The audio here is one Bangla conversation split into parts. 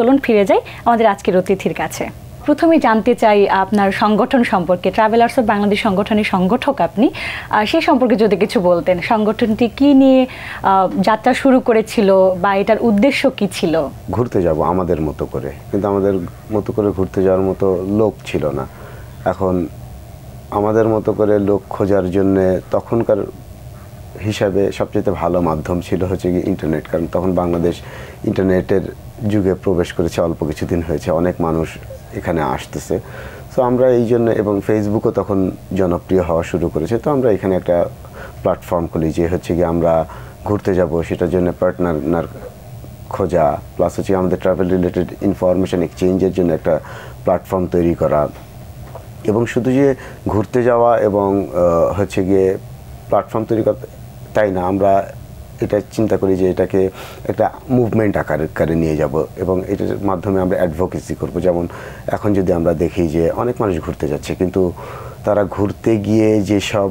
চলুন ফিরে যাই আমাদের আজকের অতিথির কাছে। প্রথমে জানতে চাই আপনার সংগঠন সম্পর্কে ট্রাভেলার্স অফ বাংলাদেশ সংগঠনের সংগঠক আপনি। সেই সম্পর্কে যদি কিছু বলতেন, সংগঠনটি কি নিয়ে যাত্রা শুরু করেছিল বা এটার উদ্দেশ্য কি ছিল? ঘুরতে যাব আমাদের মতো করে, কিন্তু আমাদের মতো করে ঘুরতে যাওয়ার মতো লোক ছিল না। এখন আমাদের মতো করে লোক খোঁজার জন্য তখনকার হিসাবে সবচেয়ে ভালো মাধ্যম ছিল হচ্ছে ইন্টারনেট কারণ তখন বাংলাদেশ ইন্টারনেটের যুগে প্রবেশ করেছে, অল্প কিছুদিন হয়েছে, অনেক মানুষ এখানে আসতেছে। সো আমরা এই জন্য, এবং ফেসবুকও তখন জনপ্রিয় হওয়া শুরু করেছে। তো আমরা এখানে একটা প্ল্যাটফর্ম খুলি, যে হচ্ছে কি আমরা ঘুরতে যাব, সেটার জন্য পার্টনার খোঁজা প্লাস হচ্ছে আমাদের ট্রাভেল রিলেটেড ইনফরমেশন এক্সচেঞ্জের জন্য একটা প্ল্যাটফর্ম তৈরি করা। এবং শুধু যে ঘুরতে যাওয়া এবং হচ্ছে গিয়ে প্ল্যাটফর্ম তৈরি করা, তাই না? আমরা এটা চিন্তা করি যে এটাকে একটা মুভমেন্ট আকারে আকারে নিয়ে যাব এবং এটার মাধ্যমে আমরা অ্যাডভোকেসি করব। যেমন এখন যদি আমরা দেখি যে অনেক মানুষ ঘুরতে যাচ্ছে কিন্তু তারা ঘুরতে গিয়ে যেসব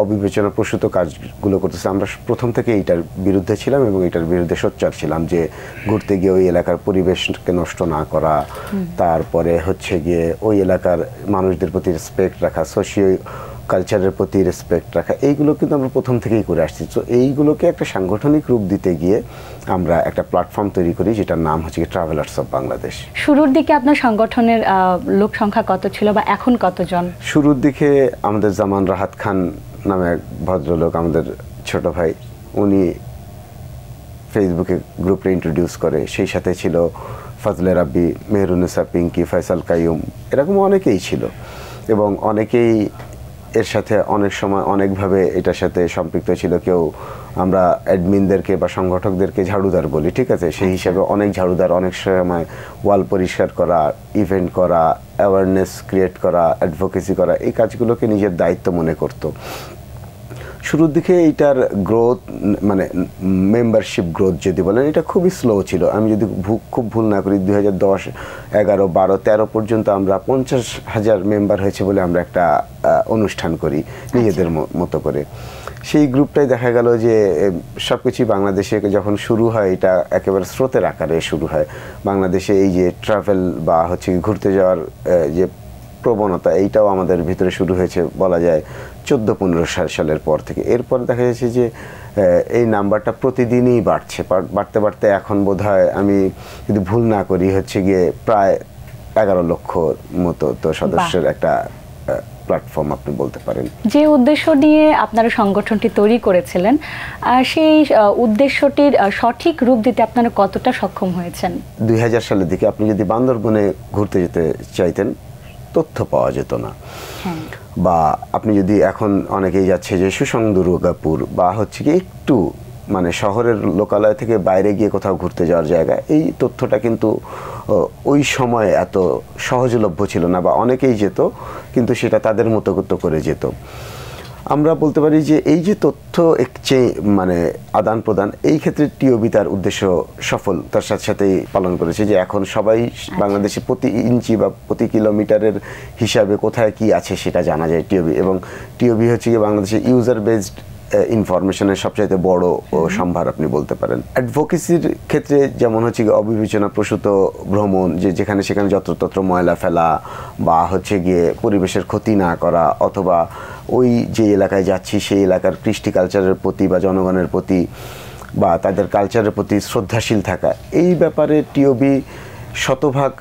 অবিবেচনা প্রসূত কাজগুলো করতেছে আমরা প্রথম থেকে এইটার বিরুদ্ধে ছিলাম এবং এটার বিরুদ্ধে সোচ্চার ছিলাম যে ঘুরতে গিয়ে ওই এলাকার পরিবেশকে নষ্ট না করা। তারপরে হচ্ছে গিয়ে ওই এলাকার মানুষদের প্রতি রেসপেক্ট রাখা সোশিও কালচারের প্রতি রেসপেক্ট রাখা এইগুলো কিন্তু আমরা প্রথম থেকেই করে আসছি। তো এইগুলোকে একটা সাংগঠনিক রূপ দিতে গিয়ে আমরা একটা প্ল্যাটফর্ম তৈরি করি যেটার নাম হচ্ছে ট্রাভেলার্স অফ বাংলাদেশ শুরুর দিকে আপনার সংগঠনের লোক সংখ্যা কত ছিল বা এখন কতজন? শুরুর দিকে আমাদের জামান রাহাত খান নামে এক ভদ্রলোক আমাদের ছোট ভাই উনি ফেসবুকে গ্রুপে ইন্ট্রোডিউস করে। সেই সাথে ছিল ফজলে রাব্বি মেহরুনেসা পিঙ্কি ফয়সাল কাইয়ুম এরকম অনেকেই ছিল। এবং অনেকেই এর সাথে অনেক সময় অনেকভাবে এটার সাথে সম্পৃক্ত ছিল কেউ আমরা অ্যাডমিনদেরকে বা সংগঠকদেরকে ঝাড়ুদার বলি ঠিক আছে? সেই হিসাবে অনেক ঝাড়ুদার অনেক সময় ওয়াল পরিষ্কার করা ইভেন্ট করা অ্যাওয়ারনেস ক্রিয়েট করা অ্যাডভোকেসি করা এই কাজগুলোকে নিজের দায়িত্ব মনে করতো। শুরুর দিকে এইটার গ্রোথ মানে মেম্বারশিপ গ্রোথ যদি বলেন এটা খুবই স্লো ছিল। আমি যদি খুব ভুল না করি দুই হাজার দশ এগারো বারো তেরো পর্যন্ত আমরা পঞ্চাশ হাজার মেম্বার হয়েছে বলে আমরা একটা অনুষ্ঠান করি নিজেদের মতো করে। সেই গ্রুপটাই দেখা গেল যে সব কিছুই বাংলাদেশে যখন শুরু হয় এটা একেবারে স্রোতের আকারে শুরু হয়। বাংলাদেশে এই যে ট্রাভেল বা হচ্ছে ঘুরতে যাওয়ার যে প্রবণতা এইটাও আমাদের ভিতরে শুরু হয়েছে বলা যায়। চোদ্দ পনেরো সাল সালের পর থেকে। এরপর দেখা যাচ্ছে যে এই নাম্বারটা প্রতিদিনই বাড়ছে। বাড়- বাড়তে বাড়তে এখন বোধহয় আমি যদি ভুল না করি হচ্ছে গিয়ে প্রায় এগারো লক্ষ মতো তো সদস্যের একটা প্ল্যাটফর্ম আপনি বলতে পারেন। যে উদ্দেশ্য নিয়ে আপনারা সংগঠনটি তৈরি করেছিলেন সেই উদ্দেশ্যটির সঠিক রূপ দিতে আপনারা কতটা সক্ষম হয়েছেন? দুই হাজার সালের দিকে আপনি যদি বান্দরবনে ঘুরতে যেতে চাইতেন তথ্য পাওয়া যেত না। হ্যাঁ। বা আপনি যদি এখন অনেকেই যাচ্ছে যে সুসং দুর্গাপুর বা হচ্ছে কি একটু মানে শহরের লোকালয় থেকে বাইরে গিয়ে কোথাও ঘুরতে যাওয়ার জায়গা এই তথ্যটা কিন্তু ওই সময়ে এত সহজলভ্য ছিল না বা অনেকেই যেত কিন্তু সেটা তাদের মতো করে যেত। আমরা বলতে পারি যে এই যে তথ্য একচে মানে আদান প্রদান এই ক্ষেত্রে টিওবি তার উদ্দেশ্য সফল তার সাথে সাথেই পালন করেছে যে এখন সবাই বাংলাদেশে প্রতি ইঞ্চি বা প্রতি কিলোমিটারের হিসাবে কোথায় কি আছে সেটা জানা যায় টিওবি এবং টিওবি হচ্ছে গিয়ে বাংলাদেশে ইউজার বেসড ইনফরমেশনের সবচাইতে বড় সম্ভার আপনি বলতে পারেন। অ্যাডভোকেসির ক্ষেত্রে যেমন হচ্ছে গিয়ে অবিবেচনা প্রসূত ভ্রমণ যে যেখানে সেখানে যত্রতত্র ময়লা ফেলা বা হচ্ছে গিয়ে পরিবেশের ক্ষতি না করা অথবা ওই যে এলাকায় যাচ্ছি সেই এলাকার কৃষ্টি কালচারের প্রতি বা জনগণের প্রতি বা তাদের কালচারের প্রতি শ্রদ্ধাশীল থাকা এই ব্যাপারে টিওবি শতভাগ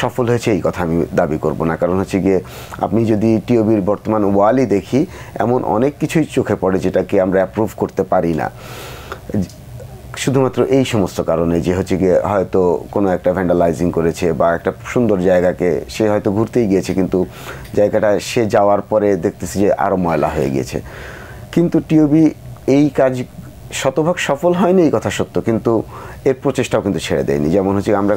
সফল হয়েছে এই কথা আমি দাবি করব না। কারণ হচ্ছে গিয়ে আপনি যদি টিওবির বর্তমান ওয়ালই দেখি, এমন অনেক কিছুই চোখে পড়ে যেটাকে আমরা অ্যাপ্রুভ করতে পারি না। শুধুমাত্র এই সমস্ত কারণে যে হচ্ছে গিয়ে হয়তো কোনো একটা ভ্যান্ডালাইজিং করেছে বা একটা সুন্দর জায়গাকে সে হয়তো ঘুরতেই গিয়েছে, কিন্তু জায়গাটা সে যাওয়ার পরে দেখতেছি যে আরও ময়লা হয়ে গিয়েছে। কিন্তু টিওবি এই কাজ শতভাগ সফল হয়নি এই কথা সত্য কিন্তু এর প্রচেষ্টাও কিন্তু ছেড়ে দেয়নি। যেমন হচ্ছে আমরা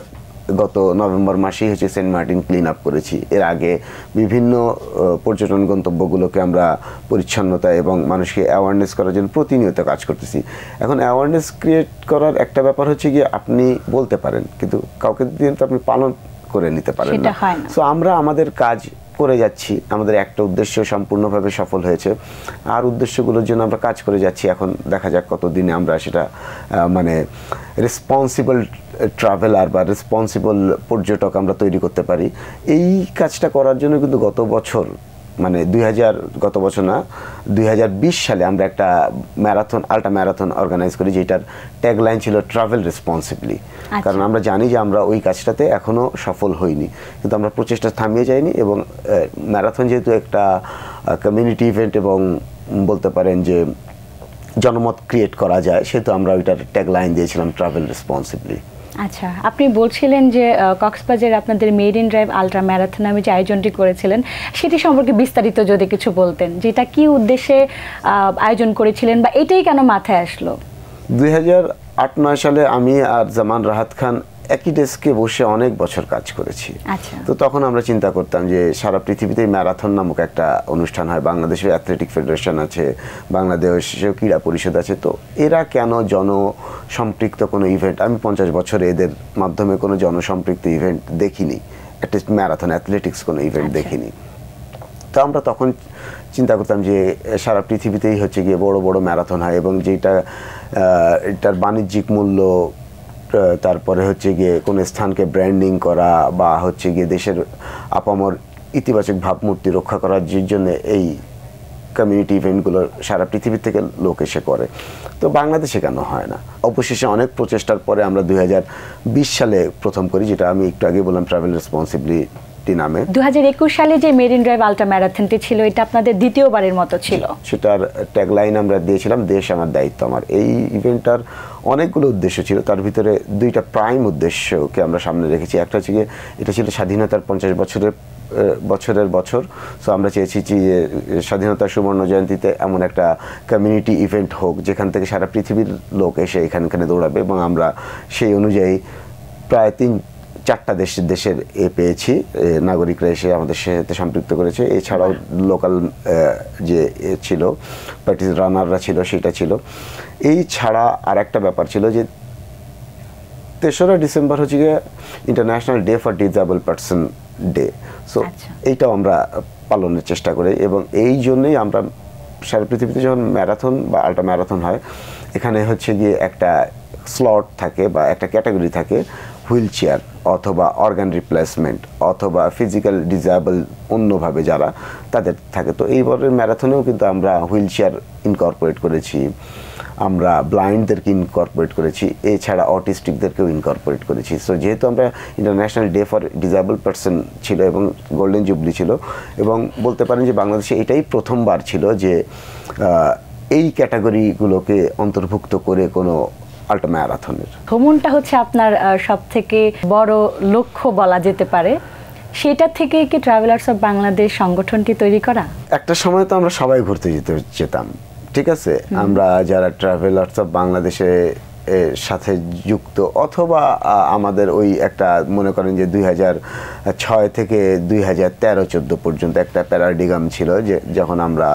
গত নভেম্বর মাসেই হচ্ছে সেন্ট মার্টিন ক্লিন আপ করেছি। এর আগে বিভিন্ন পর্যটন গন্তব্যগুলোকে আমরা পরিচ্ছন্নতা এবং মানুষকে অ্যাওয়ারনেস করার জন্য প্রতিনিয়ত কাজ করতেছি। এখন অ্যাওয়ারনেস ক্রিয়েট করার একটা ব্যাপার হচ্ছে গিয়ে আপনি বলতে পারেন কিন্তু কাউকে দিয়ে তো আপনি পালন করে নিতে পারেন না। সো আমরা আমাদের কাজ করে যাচ্ছি, আমাদের একটা উদ্দেশ্য সম্পূর্ণভাবে সফল হয়েছে। আর উদ্দেশ্যগুলোর জন্য আমরা কাজ করে যাচ্ছি, এখন দেখা যাক কত দিনে আমরা সেটা মানে রেসপন্সিবল ট্রাভেলার বা রেসপন্সিবল পর্যটক আমরা তৈরি করতে পারি। এই কাজটা করার জন্য কিন্তু গত বছর মানে দুই হাজার গত বছর না দুই হাজার বিশ সালে আমরা একটা ম্যারাথন আল্ট্রা ম্যারাথন অর্গানাইজ করি যেটার ট্যাগলাইন ছিল ট্রাভেল রেসপন্সিবলি আচ্ছা। কারণ আমরা জানি যে আমরা ওই কাজটাতে এখনও সফল হইনি কিন্তু আমরা প্রচেষ্টা থামিয়ে যাইনি এবং ম্যারাথন যেহেতু একটা কমিউনিটি ইভেন্ট এবং বলতে পারেন যে জনমত ক্রিয়েট করা যায় সেহেতু আমরা ওইটার ট্যাগলাইন দিয়েছিলাম ট্রাভেল রেসপন্সিবলি আচ্ছা আপনি বলছিলেন যে কক্সবাজার আপনাদের made in drive ultra marathon নামে যে আয়োজনটি করেছিলেন, সেটি সম্পর্কে বিস্তারিত যদি কিছু বলতেন, যেটা কী উদ্দেশ্যে আয়োজন করেছিলেন বা এটাই কেন মাথায় আসলো? দুই আট, নয় সালে আমি আর জামান রাহাত খান একই ডেস্কে বসে অনেক বছর কাজ করেছি। আচ্ছা। তো তখন আমরা চিন্তা করতাম যে সারা পৃথিবীতেই ম্যারাথন নামক একটা অনুষ্ঠান হয়। বাংলাদেশে অ্যাথলেটিক ফেডারেশন আছে বাংলাদেশেও ক্রীড়া পরিষদ আছে। তো এরা কেন জনসম্পৃক্ত কোনো ইভেন্ট? আমি পঞ্চাশ বছরে এদের মাধ্যমে কোনো জনসম্পৃক্ত ইভেন্ট দেখিনি। অ্যাটলিস্ট ম্যারাথন অ্যাথলেটিক্স কোনো ইভেন্ট আচ্ছা। দেখিনি। তো আমরা তখন চিন্তা করতাম যে সারা পৃথিবীতেই হচ্ছে গিয়ে বড় বড় ম্যারাথন হয় এবং যেটা এটার বাণিজ্যিক মূল্য তারপরে হচ্ছে গিয়ে কোনো স্থানকে ব্র্যান্ডিং করা বা হচ্ছে গিয়ে দেশের আপামর ইতিবাচক ভাবমূর্তি রক্ষা করার জন্য এই কমিউনিটি ইভেন্টগুলো সারা পৃথিবীর থেকে লোক এসে করে। তো বাংলাদেশে কেন হয় না? অবশেষে অনেক প্রচেষ্টার পরে আমরা দুই হাজার বিশ সালে প্রথম করি, যেটা আমি একটু আগে বললাম ট্রাভেল রেসপন্সিবিলিটি নামে। দু হাজার একুশ সালে যে মেরিন ড্রাইভ আলট্রা ম্যারাথনটি ছিল এটা আপনাদের দ্বিতীয়বারের মতো ছিল। সেটার ট্যাগলাইন আমরা দিয়েছিলাম দেশ আমার দায়িত্ব আমার। এই ইভেন্টটার অনেকগুলো উদ্দেশ্য ছিল। তার ভিতরে দুইটা প্রাইম উদ্দেশ্যকে আমরা সামনে রেখেছি। একটা হচ্ছে গিয়ে এটা ছিল স্বাধীনতার পঞ্চাশ বছরের বছরের বছর। সো আমরা চেয়েছি যে স্বাধীনতা সুবর্ণ জয়ন্তীতে এমন একটা কমিউনিটি ইভেন্ট হোক যেখান থেকে সারা পৃথিবীর লোক এসে এখানখানে দৌড়াবে। এবং আমরা সেই অনুযায়ী প্রায় তিন চারটা দেশের দেশের এ পেয়েছি নাগরিকরা এসে আমাদের সাথে সম্পৃক্ত করেছে। এছাড়াও লোকাল যে ছিল পার্টি রানাররা ছিল সেটা ছিল। এই ছাড়া আর একটা ব্যাপার ছিল যে তেসরা ডিসেম্বর হচ্ছে গিয়ে international day for disabled person day so. এইটাও আমরা পালনের চেষ্টা করি এবং এই জন্যই আমরা সারা পৃথিবীতে যখন ম্যারাথন বা আল্ট্রা ম্যারাথন হয় এখানে হচ্ছে গিয়ে একটা স্লট থাকে বা একটা ক্যাটাগরি থাকে হুইল চেয়ার অথবা অর্গান রিপ্লেসমেন্ট অথবা ফিজিক্যাল ডিজেবল অন্যভাবে যারা তাদের থাকে। তো এইবারের ম্যারাথনেও কিন্তু আমরা হুইল চেয়ার ইনকর্পোরেট করেছি। আমরা ব্লাইন্ডদেরকে ইনকর্পোরেট করেছি, এছাড়া অটিস্টিকদেরকেও ইনকর্পোরেট করেছি। সো যেহেতু আমরা international day for disabled person ছিল এবং গোল্ডেন জুবলি ছিল এবং বলতে পারেন যে বাংলাদেশে এটাই প্রথমবার ছিল যে এই ক্যাটাগরিগুলোকে অন্তর্ভুক্ত করে কোনো আল্ট্রা ম্যারাথনের। ভ্রমণটা হচ্ছে আপনার সব থেকে বড় লক্ষ্য বলা যেতে পারে। সেটা থেকে কি ট্রাভেলার্স অফ বাংলাদেশ সংগঠনটি তৈরি করা? একটা সময় তো আমরা সবাই ঘুরতে যেতে যেতাম ঠিক আছে? আমরা যারা ট্রাভেলার্স অফ বাংলাদেশে সাথে যুক্ত। অথবা আমাদের ওই একটা মনে করেন যে দুই ছয় থেকে দুই হাজার তেরো চোদ্দ পর্যন্ত একটা প্যারাডিগাম ছিল যে, যখন আমরা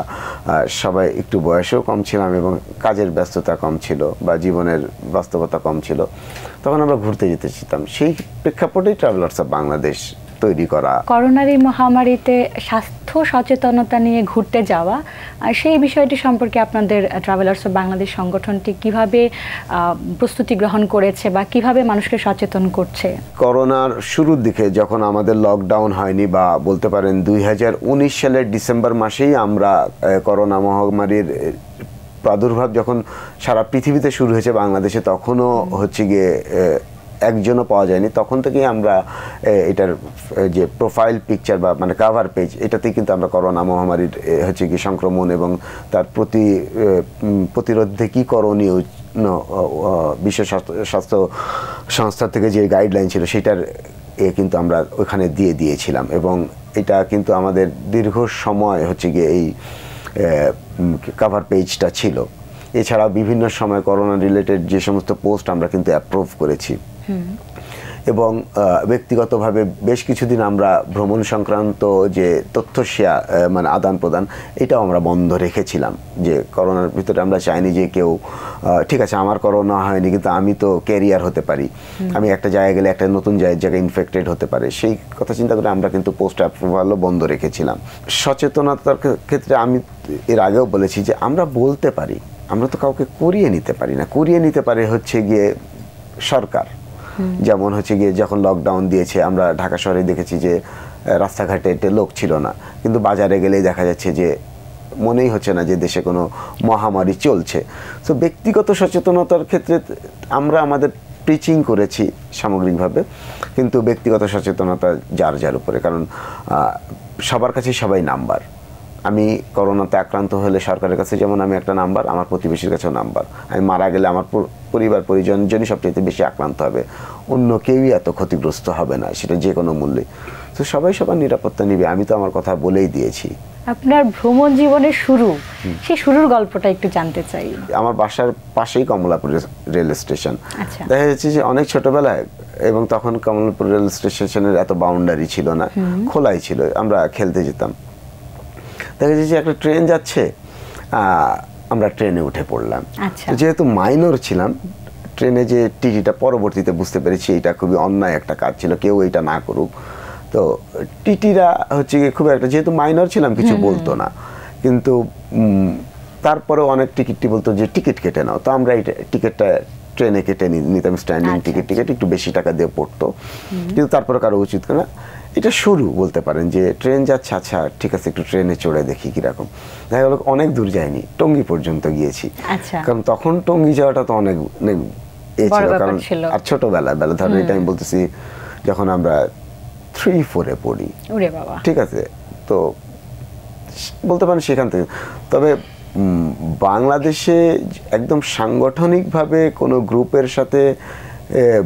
সবাই একটু বয়সেও কম ছিলাম এবং কাজের ব্যস্ততা কম ছিল বা জীবনের বাস্তবতা কম ছিল, তখন আমরা ঘুরতে যেতে চেতাম সেই প্রেক্ষাপটেই ট্রাভেলার্স অফ বাংলাদেশ তৈরি করা। করোনার এই মহামারীতে স্বাস্থ্য সচেতনতা নিয়ে ঘুরতে যাওয়া আর সেই বিষয়টি সম্পর্কে আপনাদের ট্রাভেলার্স অফ বাংলাদেশ সংগঠনটি কীভাবে প্রস্তুতি গ্রহণ করেছে বা কীভাবে মানুষকে সচেতন করছে? করোনার শুরুর দিকে যখন আমাদের লকডাউন হয়নি বা বলতে পারেন দুই হাজার উনিশ সালের ডিসেম্বর মাসেই আমরা করোনা মহামারীর প্রাদুর্ভাব যখন সারা পৃথিবীতে শুরু হয়েছে বাংলাদেশে তখনও হচ্ছে গিয়ে একজনও পাওয়া যায়নি। তখন থেকেই আমরা এটার যে প্রোফাইল পিকচার বা মানে কাভার পেজ এটাতেই কিন্তু আমরা করোনা মহামারীর হচ্ছে কি সংক্রমণ এবং তার প্রতি প্রতিরোধে কী করণীয় বিশ্ব স্বাস্থ্য স্বাস্থ্য সংস্থা থেকে যে গাইডলাইন ছিল সেটার, এ কিন্তু আমরা ওখানে দিয়ে দিয়েছিলাম এবং এটা কিন্তু আমাদের দীর্ঘ সময় হচ্ছে গিয়ে এই কাভার পেজটা ছিল। এছাড়া বিভিন্ন সময় করোনা রিলেটেড যে সমস্ত পোস্ট আমরা কিন্তু অ্যাপ্রুভ করেছি। এবং ব্যক্তিগতভাবে বেশ কিছুদিন আমরা ভ্রমণ সংক্রান্ত যে তথ্য শেয়ার মানে আদান প্রদান এটাও আমরা বন্ধ রেখেছিলাম। যে করোনার ভিতরে আমরা চাইনি যে কেউ ঠিক আছে আমার করোনা হয়নি কিন্তু আমি তো ক্যারিয়ার হতে পারি। আমি একটা জায়গায় গেলে একটা নতুন জায়গায় জায়গায় ইনফেক্টেড হতে পারে। সেই কথা চিন্তা করে আমরা কিন্তু পোস্ট অ্যাপ্রুভালও বন্ধ রেখেছিলাম। সচেতনতার ক্ষেত্রে আমি এর আগেও বলেছি যে আমরা বলতে পারি। আমরা তো কাউকে করিয়ে নিতে পারি না। করিয়ে নিতে পারে হচ্ছে গিয়ে সরকার। যেমন হচ্ছে গিয়ে যখন লকডাউন দিয়েছে, আমরা ঢাকা শহরে দেখেছি যে রাস্তাঘাটে লোক ছিল না। কিন্তু বাজারে গেলেই দেখা যাচ্ছে যে, মনেই হচ্ছে না যে দেশে কোনো মহামারী চলছে। তো ব্যক্তিগত সচেতনতার ক্ষেত্রে আমরা আমাদের প্রিচিং করেছি সামগ্রিকভাবে, কিন্তু ব্যক্তিগত সচেতনতা যার যার উপরে। কারণ সবার কাছে সবাই নাম্বার আমি করোনাতে আক্রান্ত হলে সরকারের কাছে যেমন আমি একটা নাম্বার আমার প্রতিবেশীর কাছেও নাম্বার। আমি মারা গেলে আমার পর- পরিবার পরিজনজনই সবচেয়ে বেশি আক্রান্ত হবে। অন্য কেউই এত ক্ষতিগ্রস্ত হবে না সেটা যে কোনো মূল্যে। তো সবাই সবার নিরাপত্তা নিবে আমি তো আমার কথা বলেই দিয়েছি। আপনার ভ্রমণ জীবনের শুরু সেই শুরুর গল্পটা একটু জানতে চাই। আমার বাসার পাশেই কমলাপুর রেল স্টেশন। আচ্ছা। দেখা যাচ্ছে যে অনেক ছোটবেলায় এবং তখন কমলাপুর রেল স্টেশনের এত বাউন্ডারি ছিল না খোলাই ছিল আমরা খেলতে যেতাম। দেখা যাচ্ছে যে একটা ট্রেন যাচ্ছে আমরা ট্রেনে উঠে পড়লাম। আচ্ছা। যেহেতু মাইনর ছিলাম ট্রেনে যে টিটিটা পরবর্তীতে বুঝতে পেরেছি এটা খুবই অন্যায় একটা কাজ ছিল কেউ এটা না করুক। তো টিটিরা হচ্ছে গিয়ে খুব একটা যেহেতু মাইনর ছিলাম কিছু বলতো না। কিন্তু তারপরে অনেক টিকিটটি বলতো যে টিকিট কেটে নাও। তো আমরা এই টিকিটটা ট্রেনে কেটে নিতাম স্ট্যান্ডিং আচ্ছা, টিকিট টিকিট একটু বেশি টাকা দিয়ে পড়তো। কিন্তু তারপরে কারও উচিত না এটা শুরু বলতে পারেন যে ট্রেন যাচ্ছে আচ্ছা ঠিক আছে একটু ট্রেনে চড়ে দেখি কীরকম। দেখা গেল অনেক দূর যায়নি টঙ্গি পর্যন্ত গিয়েছি। আচ্ছা। কারণ তখন টঙ্গি যাওয়াটা তো অনেক অনেক এ ছিল কারণ আর ছোটবেলা বেলা ধরেন এটা আমি বলতেছি যখন আমরা থ্রি ফোরে পড়ি। ঠিক আছে তো বলতে পারেন সেখান থেকে। তবে বাংলাদেশে একদম সাংগঠনিকভাবে কোনো গ্রুপের সাথে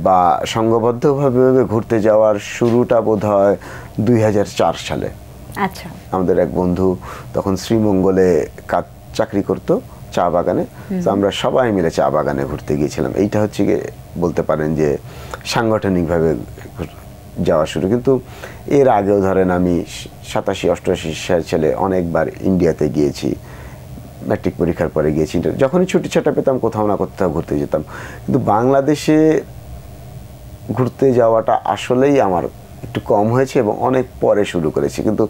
বা সংঘবদ্ধভাবে ঘুরতে যাওয়ার শুরুটা বোধ হয় দুই হাজার চার সালে। আচ্ছা। আমাদের এক বন্ধু তখন শ্রীমঙ্গলে কাজ চাকরি করতো চা বাগানে। তো আমরা সবাই মিলে চা বাগানে ঘুরতে গিয়েছিলাম। এইটা হচ্ছে গিয়ে বলতে পারেন যে সাংগঠনিকভাবে যাওয়া শুরু। কিন্তু এর আগেও ধরেন আমি সাতাশি অষ্টআশি সালে অনেকবার ইন্ডিয়াতে গিয়েছি। ম্যাট্রিক পরীক্ষার পরে গিয়েছি যখনই ছুটি ছাটা পেতাম কোথাও না কোথাও ঘুরতে যেতাম। কিন্তু বাংলাদেশে ঘুরতে যাওয়াটা আসলেই আমার একটু কম হয়েছে এবং অনেক পরে শুরু করেছি। কিন্তু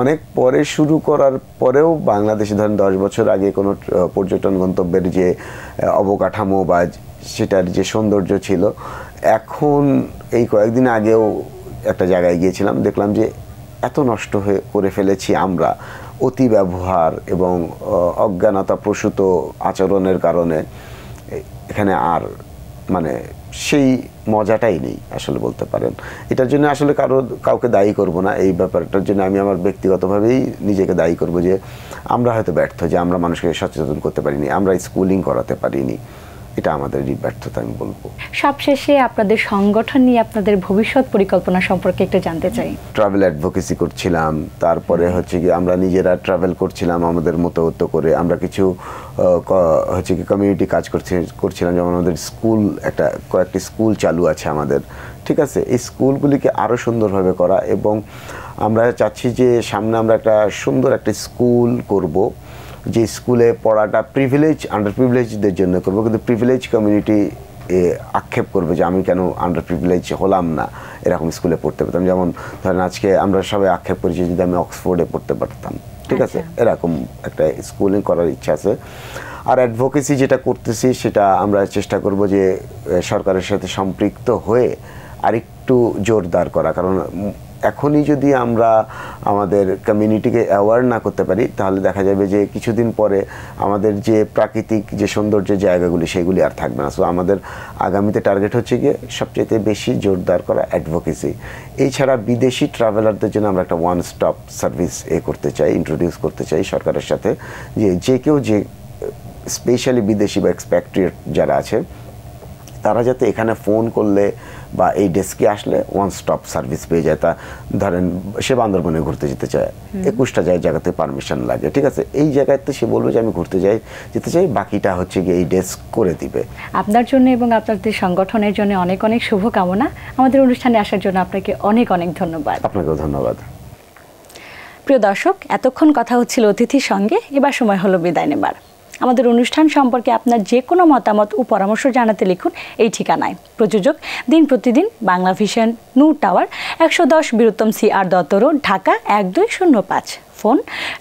অনেক পরে শুরু করার পরেও বাংলাদেশে ধরেন দশ বছর আগে কোনো পর্যটন গন্তব্যের যে অবকাঠামো বা সেটার যে সৌন্দর্য ছিল, এখন এই কয়েকদিন আগেও একটা জায়গায় গিয়েছিলাম, দেখলাম যে এত নষ্ট হয়ে, করে ফেলেছি আমরা। অতি ব্যবহার এবং আহ, অজ্ঞানতা প্রসূত আচরণের কারণে এখানে আর মানে সেই মজাটাই নেই আসলে বলতে পারেন। এটার জন্য আসলে কারও কাউকে দায়ী করব না এই ব্যাপারটার জন্য আমি আমার ব্যক্তিগতভাবেই নিজেকে দায়ী করব যে আমরা হয়তো ব্যর্থ যে আমরা মানুষকে সচেতন করতে পারিনি আমরা স্কুলিং করাতে পারিনি। এটা আমাদেরই ব্যর্থতা আমি বলব। সবশেষে আপনাদের সংগঠন নিয়ে আপনাদের ভবিষ্যৎ পরিকল্পনা সম্পর্কে একটু জানতে চাই। ট্রাভেল অ্যাডভোকেসি করছিলাম তারপরে হচ্ছে কি আমরা নিজেরা ট্রাভেল করছিলাম আমাদের মতো মতো করে আমরা কিছু হচ্ছে কি কমিউনিটি কাজ করছি করছিলাম যেমন আমাদের স্কুল একটা কয়েকটি স্কুল চালু আছে আমাদের ঠিক আছে? এই স্কুলগুলিকে আরও সুন্দরভাবে করা এবং আমরা চাচ্ছি যে সামনে আমরা একটা সুন্দর একটা স্কুল করব। যে স্কুলে পড়াটা প্রিভিলেজ আন্ডার প্রিভিলেজদের জন্য করব। কিন্তু প্রিভিলেজ কমিউনিটি এ আক্ষেপ করবে যে আমি কেন আন্ডার প্রিভিলেজ হলাম না এরকম স্কুলে পড়তে পারতাম। যেমন ধরেন আজকে আমরা সবাই আক্ষেপ করেছি যদি আমি অক্সফোর্ডে পড়তে পারতাম। ঠিক আছে? আচ্ছা। এরকম একটা স্কুলিং করার ইচ্ছা আছে। আর অ্যাডভোকেসি যেটা করতেছি সেটা আমরা চেষ্টা করব যে সরকারের সাথে সম্পৃক্ত হয়ে আরেকটু জোরদার করা। কারণ এখনই যদি আমরা আমাদের কমিউনিটিকে অ্যাওয়ার না করতে পারি, তাহলে দেখা যাবে যে কিছুদিন পরে আমাদের যে প্রাকৃতিক যে সৌন্দর্যের জায়গাগুলি, সেগুলি আর থাকবে না। সো আমাদের আগামীতে টার্গেট হচ্ছে গিয়ে সবচেয়ে বেশি জোরদার করা অ্যাডভোকেসি এছাড়া বিদেশি ট্রাভেলারদের জন্য আমরা একটা ওয়ান স্টপ সার্ভিস এ করতে চাই ইন্ট্রোডিউস করতে চাই সরকারের সাথে যে যে কেউ যে স্পেশালি বিদেশি বা এক্সপ্যাক্ট্রিয়েট যারা আছে, তারা যাতে এখানে ফোন করলে বা এই ডেস্কে আসলে ওয়ান স্টপ সার্ভিস পেয়ে যায় তা ধরেন সে বান্দরবনে ঘুরতে যেতে চায়। একুশটা যায় জায়গাতে পারমিশন লাগে ঠিক আছে? এই জায়গাতে সে বলবে যে আমি ঘুরতে যাই যেতে চাই বাকিটা হচ্ছে গিয়ে এই ডেস্ক করে দিবে। আপনার জন্য এবং আপনাদের সংগঠনের জন্য অনেক অনেক শুভকামনা। আমাদের অনুষ্ঠানে আসার জন্য আপনাকে অনেক অনেক ধন্যবাদ। আপনাকেও ধন্যবাদ। প্রিয় দর্শক এতক্ষণ কথা হচ্ছিল অতিথির সঙ্গে। এবার সময় হলো বিদায় নেবার। আমাদের অনুষ্ঠান সম্পর্কে আপনার যে কোনো মতামত ও পরামর্শ জানাতে লিখুন এই ঠিকানায়। প্রযোজক, দিন প্রতিদিন বাংলা ভিশন নু টাওয়ার, একশো দশ বীরত্তম C R Dutta road Dhaka এক দুই শূন্য পাঁচ। ফোন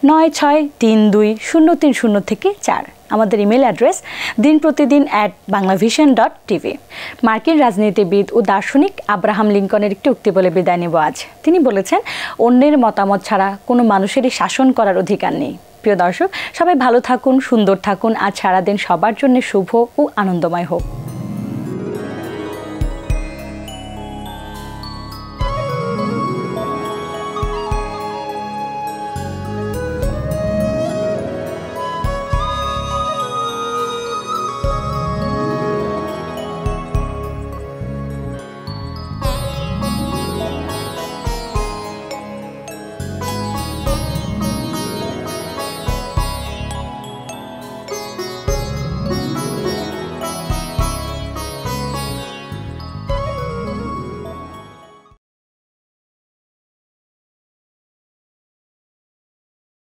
নয় ছয় তিন দুই শূন্য তিন শূন্য থেকে চার। আমাদের ইমেল অ্যাড্রেস দিন প্রতিদিন অ্যাট বাংলাভিশন ডট টিভি মার্কিন রাজনীতিবিদ ও দার্শনিক আব্রাহাম লিঙ্কনের একটি উক্তি বলে বিদায় নেব আজ। তিনি বলেছেন, অন্যের মতামত ছাড়া কোনো মানুষেরই শাসন করার অধিকার নেই। প্রিয় দর্শক, সবাই ভালো থাকুন, সুন্দর থাকুন। আর সারাদিন সবার জন্য শুভ ও আনন্দময় হোক।